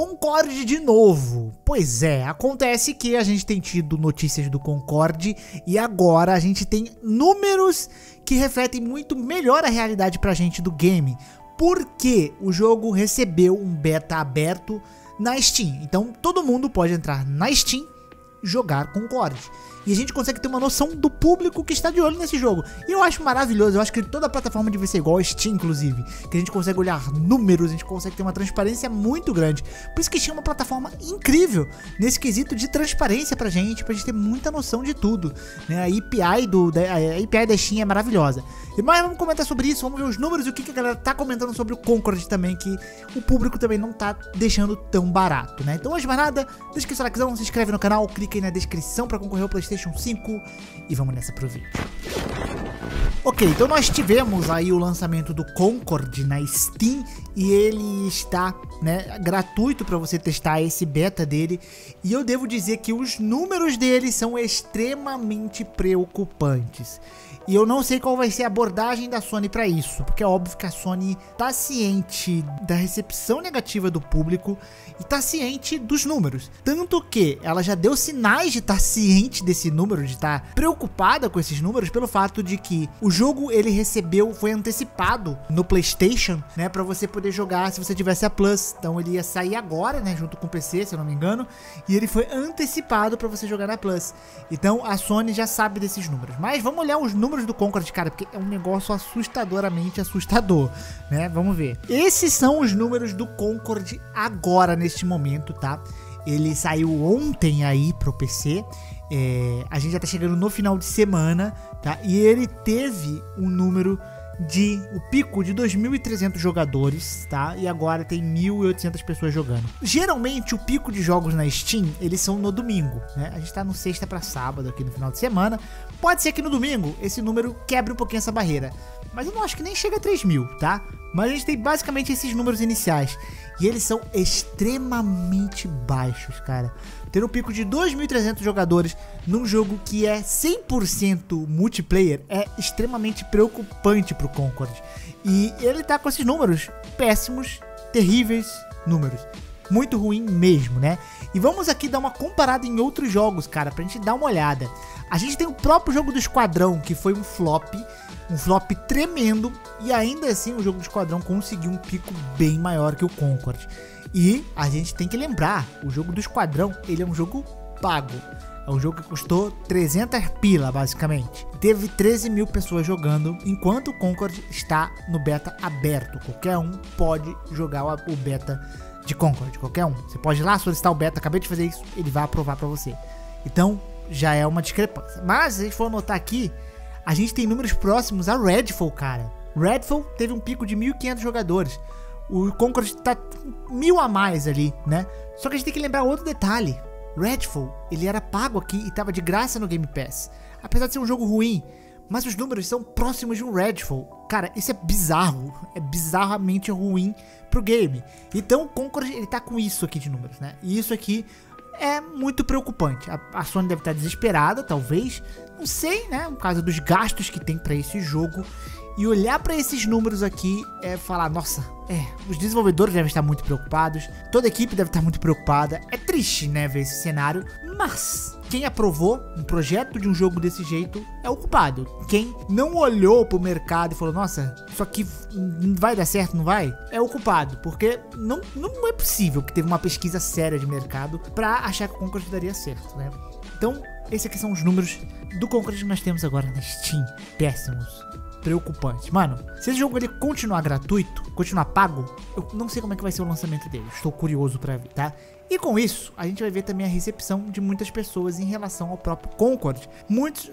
Concorde de novo. Pois é, acontece que a gente tem tido notícias do Concorde e agora a gente tem números que refletem muito melhor a realidade pra gente do game. Porque o jogo recebeu um beta aberto na Steam. Então todo mundo pode entrar na Steam jogar Concorde e a gente consegue ter uma noção do público que está de olho nesse jogo. E eu acho maravilhoso, eu acho que toda plataforma deve ser igual a Steam, inclusive, que a gente consegue olhar números, a gente consegue ter uma transparência muito grande. Por isso que Steam é uma plataforma incrível nesse quesito de transparência pra gente, pra gente ter muita noção de tudo. Né? A API, do, a API da Steam é maravilhosa. E mais vamos comentar sobre isso, vamos ver os números e o que, que a galera tá comentando sobre o Concord também, que o público também não tá deixando tão barato, né? Então, de mais nada, deixa aquele seu likezão, se inscreve no canal, clica aí na descrição para concorrer ao Playstation 5 e vamos nessa pro vídeo. Ok, então nós tivemos aí o lançamento do Concord na Steam e ele está né, gratuito para você testar esse beta dele. E eu devo dizer que os números dele são extremamente preocupantes. E eu não sei qual vai ser a abordagem da Sony para isso, porque é óbvio que a Sony tá ciente da recepção negativa do público e tá ciente dos números. Tanto que ela já deu sinais de estar tá ciente desse número, de estar tá preocupada com esses números pelo fato de que o jogo ele recebeu, foi antecipado no PlayStation, né, para você poder jogar se você tivesse a Plus. Então ele ia sair agora, né, junto com o PC, se eu não me engano, e ele foi antecipado para você jogar na Plus. Então a Sony já sabe desses números. Mas vamos olhar os números números do Concord, cara, porque é um negócio assustadoramente assustador, né? Vamos ver. Esses são os números do Concord agora, neste momento, tá? Ele saiu ontem aí pro PC. É, a gente já tá chegando no final de semana, tá? E ele teve um número de o pico de 2.300 jogadores, tá? E agora tem 1.800 pessoas jogando. Geralmente o pico de jogos na Steam, eles são no domingo, né? A gente tá no sexta para sábado aqui no final de semana. Pode ser que no domingo esse número quebre um pouquinho essa barreira. Mas eu não acho que nem chega a 3 mil, tá? Mas a gente tem basicamente esses números iniciais. E eles são extremamente baixos, cara. Ter um pico de 2.300 jogadores num jogo que é 100% multiplayer é extremamente preocupante pro Concord. E ele tá com esses números péssimos, terríveis números. Muito ruim mesmo, né? E vamos aqui dar uma comparada em outros jogos, cara, pra gente dar uma olhada. A gente tem o próprio jogo do Esquadrão, que foi um flop, um flop tremendo, e ainda assim o jogo do Esquadrão conseguiu um pico bem maior que o Concord. E a gente tem que lembrar, o jogo do Esquadrão, ele é um jogo pago. É um jogo que custou 300 pila, basicamente. Teve 13 mil pessoas jogando, enquanto o Concord está no beta aberto. Qualquer um pode jogar o beta de Concord, qualquer um. Você pode ir lá solicitar o beta, acabei de fazer isso, ele vai aprovar para você. Então, já é uma discrepância. Mas, se a gente for notar aqui, a gente tem números próximos a Redfall, cara. Redfall teve um pico de 1.500 jogadores. O Concord tá mil a mais ali, né? Só que a gente tem que lembrar outro detalhe. Redfall, ele era pago aqui e tava de graça no Game Pass. Apesar de ser um jogo ruim, mas os números são próximos de um Redfall. Cara, isso é bizarro. É bizarramente ruim pro game. Então o Concord, ele tá com isso aqui de números, né? E isso aqui é muito preocupante. A, a Sony deve estar desesperada, talvez. Não sei, né? Por causa dos gastos que tem para esse jogo. E olhar para esses números aqui é falar, nossa, é, os desenvolvedores devem estar muito preocupados, toda a equipe deve estar muito preocupada. É triste, né, ver esse cenário, mas quem aprovou um projeto de um jogo desse jeito é o culpado. Quem não olhou pro mercado e falou, nossa, isso aqui vai dar certo, não vai? É o culpado, porque não, não é possível que teve uma pesquisa séria de mercado para achar que o Concord daria certo, né? Então, esses aqui são os números do Concord que nós temos agora na Steam. Péssimos preocupante. Mano, se esse jogo ele continuar gratuito, continuar pago, eu não sei como é que vai ser o lançamento dele. Estou curioso para ver, tá? E com isso, a gente vai ver também a recepção de muitas pessoas em relação ao próprio Concord. Muitos,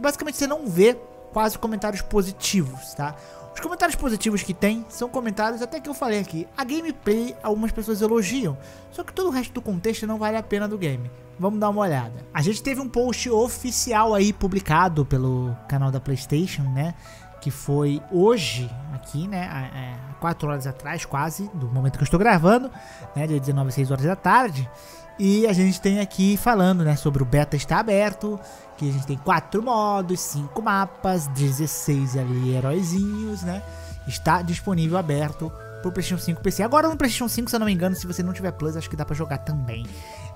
basicamente você não vê quase comentários positivos, tá? Os comentários positivos que tem são comentários até que eu falei aqui. A gameplay algumas pessoas elogiam, só que todo o resto do contexto não vale a pena do game. Vamos dar uma olhada. A gente teve um post oficial aí publicado pelo canal da PlayStation, né? Que foi hoje, aqui, né? É, quatro horas atrás, quase, do momento que eu estou gravando, né? Dia 19 às 6 horas da tarde. E a gente tem aqui falando, né, sobre o beta está aberto, que a gente tem quatro modos, cinco mapas, 16 ali heróizinhos, né? Está disponível aberto pro PlayStation 5 PC. Agora no PlayStation 5, se eu não me engano, se você não tiver Plus, acho que dá pra jogar também,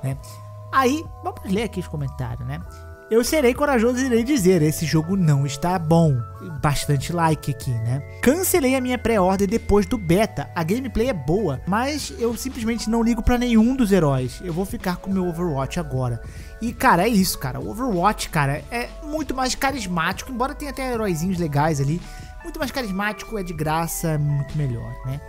né? Aí, vamos ler aqui os comentários, né? Eu serei corajoso e irei dizer, esse jogo não está bom. Bastante like aqui, né? Cancelei a minha pré-order depois do beta. A gameplay é boa, mas eu simplesmente não ligo para nenhum dos heróis. Eu vou ficar com o meu Overwatch agora. E, cara, é isso, cara. O Overwatch, cara, é muito mais carismático, embora tenha até heróizinhos legais ali. Muito mais carismático, é de graça, é muito melhor, né?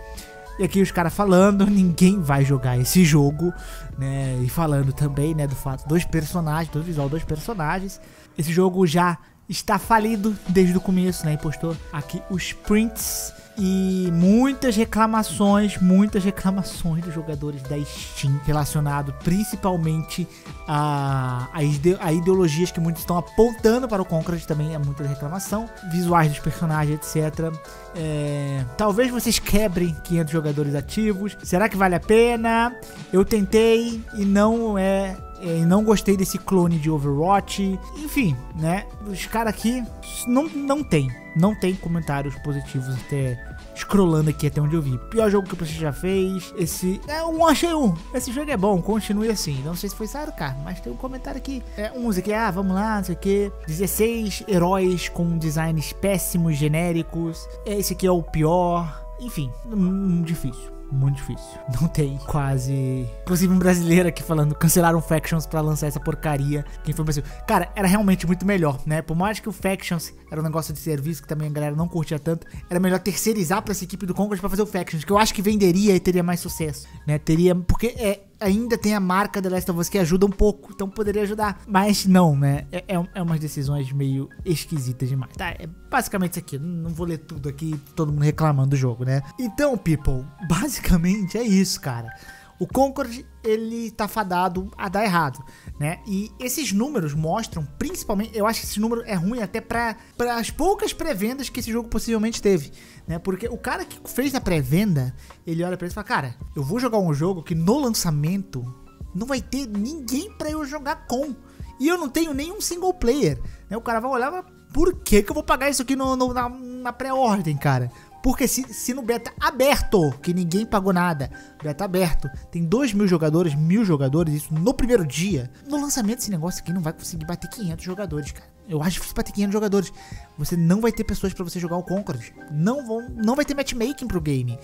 E aqui os caras falando, ninguém vai jogar esse jogo, né? E falando também, né, do fato dos personagens, do visual dos personagens. Esse jogo já está falido desde o começo, né? E postou aqui os prints e muitas reclamações, muitas reclamações dos jogadores da Steam relacionado principalmente a, a, ide, a ideologias que muitos estão apontando para o Conqueror também é muita reclamação, visuais dos personagens, etc. É, talvez vocês quebrem 500 jogadores ativos. Será que vale a pena? Eu tentei e não é e não gostei desse clone de Overwatch. Enfim, né? Os caras aqui não, não tem. Não tem comentários positivos até scrollando aqui até onde eu vi. Pior jogo que você já fez. Esse. É um achei um. Esse jogo é bom, continue assim. Não sei se foi sério, cara, mas tem um comentário aqui. É uns aqui, ah, vamos lá, não sei o que. 16 heróis com designs péssimos, genéricos. Esse aqui é o pior. Enfim, hum, difícil muito difícil. Não tem quase. Inclusive um brasileiro aqui falando, cancelaram Factions para lançar essa porcaria. Quem foi Brasil? Cara, era realmente muito melhor, né? Por mais que o Factions era um negócio de serviço que também a galera não curtia tanto, era melhor terceirizar para essa equipe do Conquest para fazer o Factions, que eu acho que venderia e teria mais sucesso, né? Teria. Porque é, ainda tem a marca The Last of Us que ajuda um pouco, então poderia ajudar. Mas não, né? É, é, é umas decisões meio esquisitas demais. Tá, é basicamente isso aqui. Não vou ler tudo aqui, todo mundo reclamando do jogo, né? Então, people, basicamente é isso, cara. O Concord, ele tá fadado a dar errado, né? E esses números mostram, principalmente, eu acho que esse número é ruim até para as poucas pré-vendas que esse jogo possivelmente teve, né? Porque o cara que fez a pré-venda, ele olha para ele e fala: "Cara, eu vou jogar um jogo que no lançamento não vai ter ninguém para eu jogar com. E eu não tenho nenhum single player". Né? O cara vai olhar por que, que eu vou pagar isso aqui no, no na, na pré-ordem, cara? Porque se, se no beta aberto, que ninguém pagou nada, beta aberto, tem 2 mil jogadores, mil jogadores, isso no primeiro dia, no lançamento desse negócio aqui não vai conseguir bater 500 jogadores, cara. Eu acho difícil bater 500 jogadores. Você não vai ter pessoas para você jogar o Conqueror. Não, vão, não vai ter matchmaking pro game.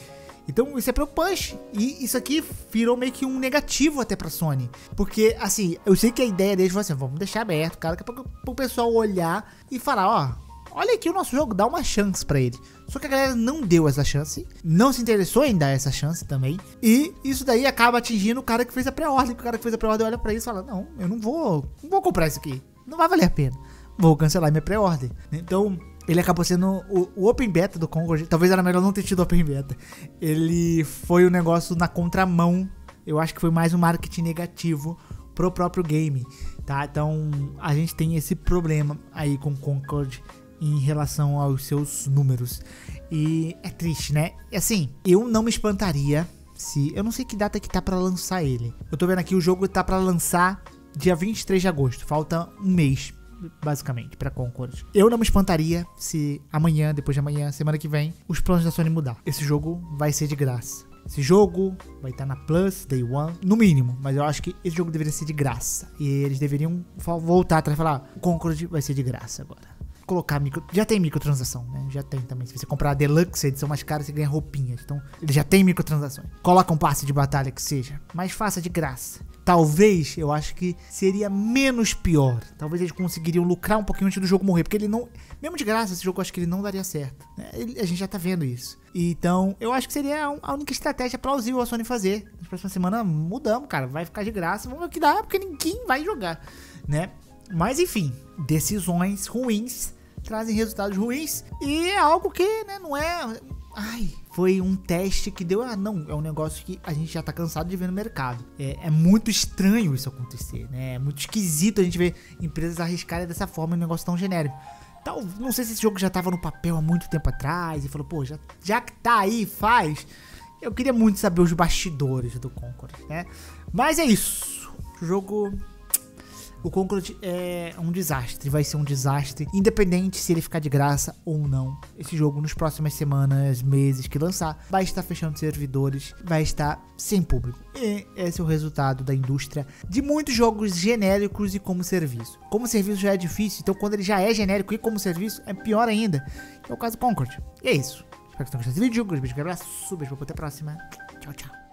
Então isso é preocupante. E isso aqui virou meio que um negativo até pra Sony. Porque, assim, eu sei que a ideia deles foi assim: vamos deixar aberto, cara, que é pro pessoal olhar e falar: ó, olha aqui o nosso jogo, dá uma chance para ele. Só que a galera não deu essa chance, não se interessou em dar essa chance também. E isso daí acaba atingindo o cara que fez a pré-ordem. O cara que fez a pré-ordem olha para isso e fala: Não, eu não vou, não vou comprar isso aqui. Não vai valer a pena. Vou cancelar minha pré-ordem. Então, ele acabou sendo o, o, Open Beta do Concord. Talvez era melhor não ter tido Open Beta. Ele foi um negócio na contramão. Eu acho que foi mais um marketing negativo pro próprio game, tá? Então a gente tem esse problema aí com Concord em relação aos seus números. E é triste, né? Assim, eu não me espantaria se. Eu não sei que data que tá para lançar ele. Eu tô vendo aqui o jogo tá para lançar dia 23 de agosto. Falta um mês, basicamente, para Concord. Eu não me espantaria se amanhã, depois de amanhã, semana que vem, os planos da Sony mudar. Esse jogo vai ser de graça. Esse jogo vai estar tá na Plus, Day One, no mínimo. Mas eu acho que esse jogo deveria ser de graça. E eles deveriam voltar atrás e falar: o Concord vai ser de graça agora colocar micro. Já tem microtransação, né? Já tem também. Se você comprar a Deluxe, a edição mais cara, você ganha roupinhas. Então, ele já tem microtransações. Coloca um passe de batalha que seja, mas faça de graça. Talvez, eu acho que seria menos pior. Talvez eles conseguiriam lucrar um pouquinho antes do jogo morrer. Porque ele não. Mesmo de graça, esse jogo eu acho que ele não daria certo. Né? A gente já tá vendo isso. Então, eu acho que seria a única estratégia plausível a Sony fazer. Na próxima semana mudamos, cara. Vai ficar de graça. Vamos ver o que dá, porque ninguém vai jogar, né? Mas enfim, decisões ruins trazem resultados ruins e é algo que né, não é. Ai, foi um teste que deu. Ah, não, é um negócio que a gente já tá cansado de ver no mercado. É, é muito estranho isso acontecer, né? É muito esquisito a gente ver empresas arriscarem dessa forma um negócio tão genérico. Tal, não sei se esse jogo já tava no papel há muito tempo atrás e falou, pô, já, já que tá aí, faz. Eu queria muito saber os bastidores do Concord, né? Mas é isso. O jogo O Concord é um desastre, vai ser um desastre, independente se ele ficar de graça ou não. Esse jogo, nos próximas semanas, meses que lançar, vai estar fechando servidores, vai estar sem público. E esse é o resultado da indústria de muitos jogos genéricos e como serviço. Como serviço já é difícil, então quando ele já é genérico e como serviço, é pior ainda. É o caso do Concord. E é isso. Espero que tenham gostado desse vídeo. Um beijo, um abraço, beijo, até a próxima. Tchau, tchau.